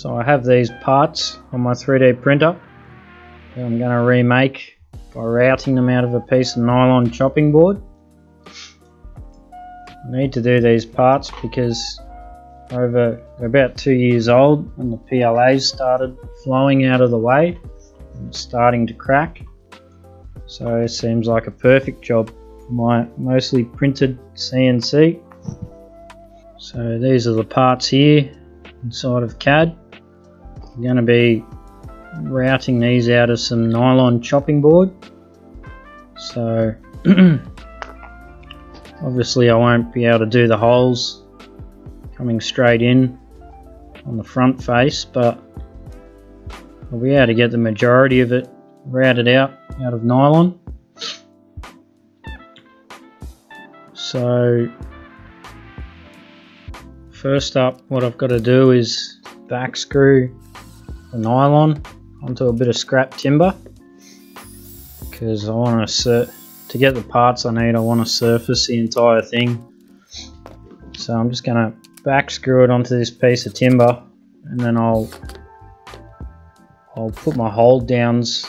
So I have these parts on my 3D printer that I'm going to remake by routing them out of a piece of nylon chopping board. I need to do these parts because over they're about two years old and the PLAs started flowing out of the way and starting to crack. So it seems like a perfect job for my mostly printed CNC. So these are the parts here inside of CAD. I'm going to be routing these out of some nylon chopping board. So obviously I won't be able to do the holes coming straight in on the front face but I'll be able to get the majority of it routed out out of nylon. So first up what I've got to do is back screw the nylon onto a bit of scrap timber because I want to to get the parts I need I want to surface the entire thing. So I'm just gonna back screw it onto this piece of timber and then I'll I'll put my hold downs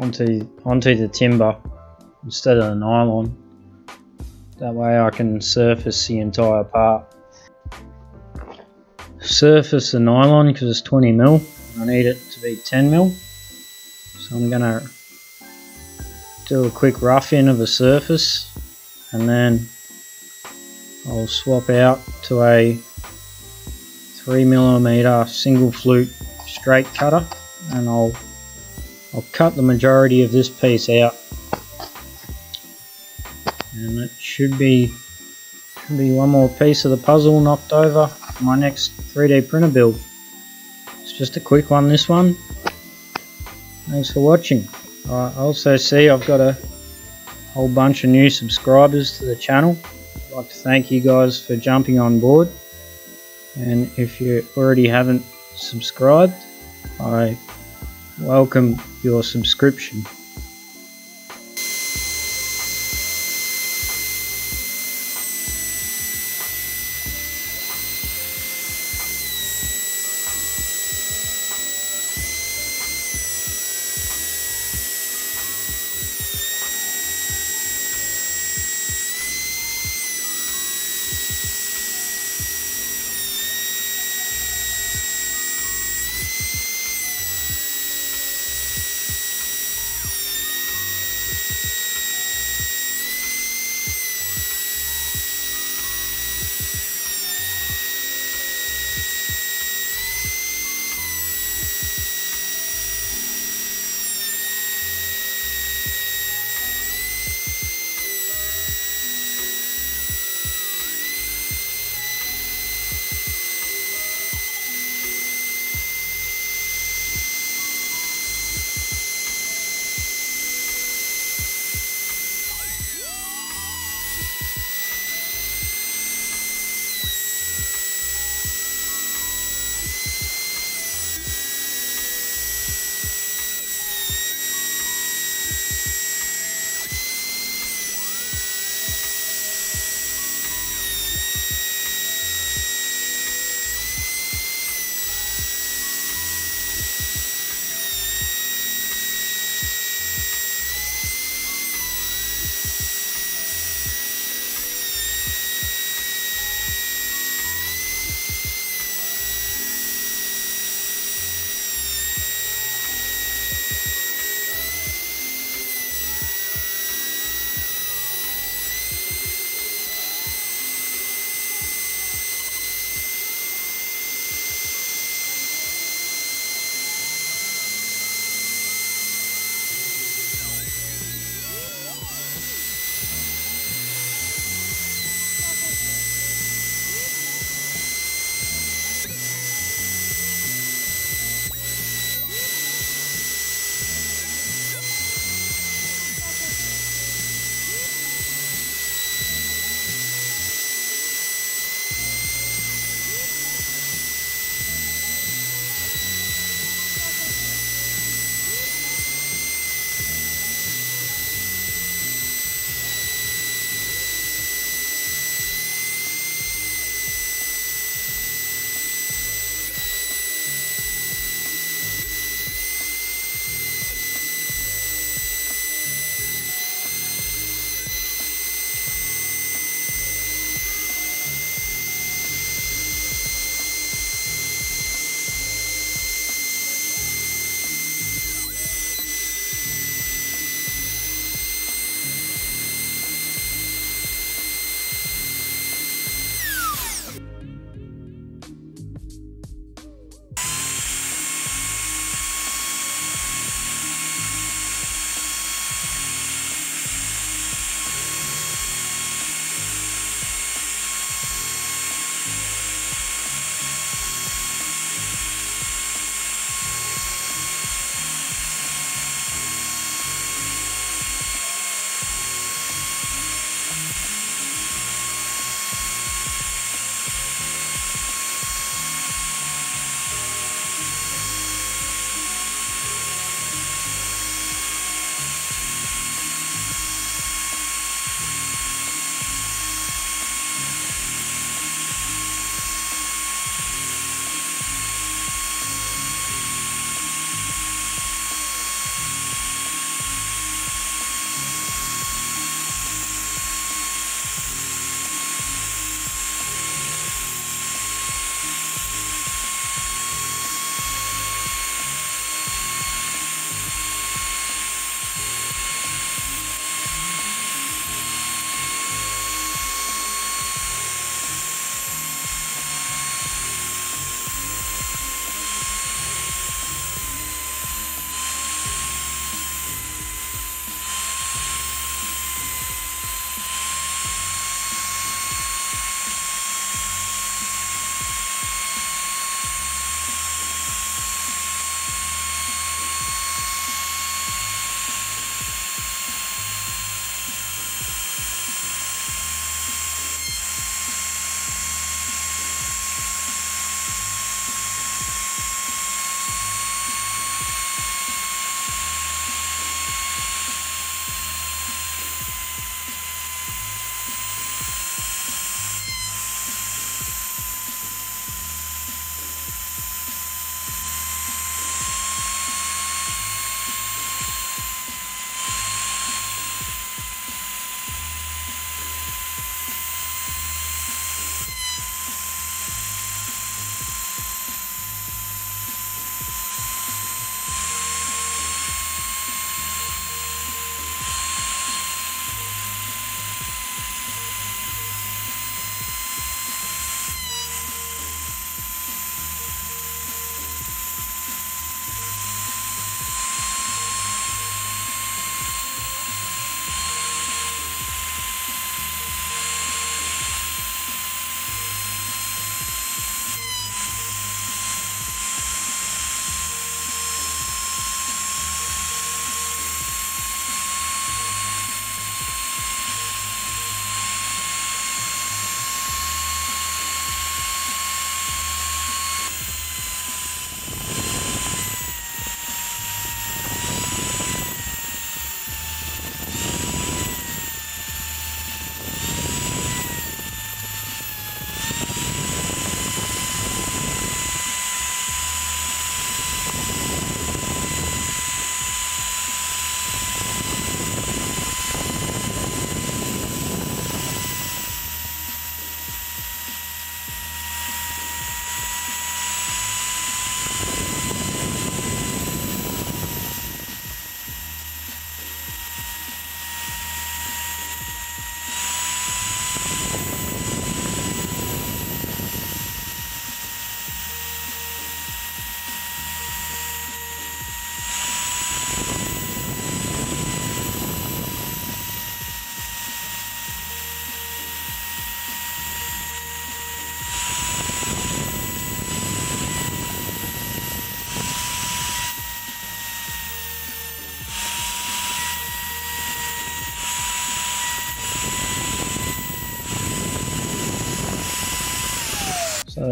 onto onto the timber instead of the nylon. That way I can surface the entire part surface the nylon because it's 20 mil I need it to be 10 mil. So I'm gonna do a quick rough in of the surface and then I'll swap out to a 3mm single flute straight cutter and I'll I'll cut the majority of this piece out. And it should be should be one more piece of the puzzle knocked over my next 3D printer build. It's just a quick one this one. Thanks for watching. I also see I've got a whole bunch of new subscribers to the channel. I'd like to thank you guys for jumping on board. And if you already haven't subscribed, I welcome your subscription.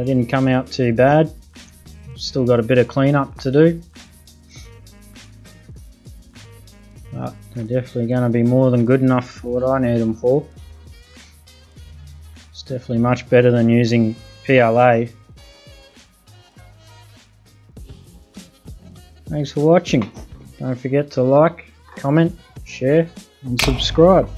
They didn't come out too bad. Still got a bit of cleanup to do. But they're definitely going to be more than good enough for what I need them for. It's definitely much better than using PLA. Thanks for watching. Don't forget to like, comment, share and subscribe.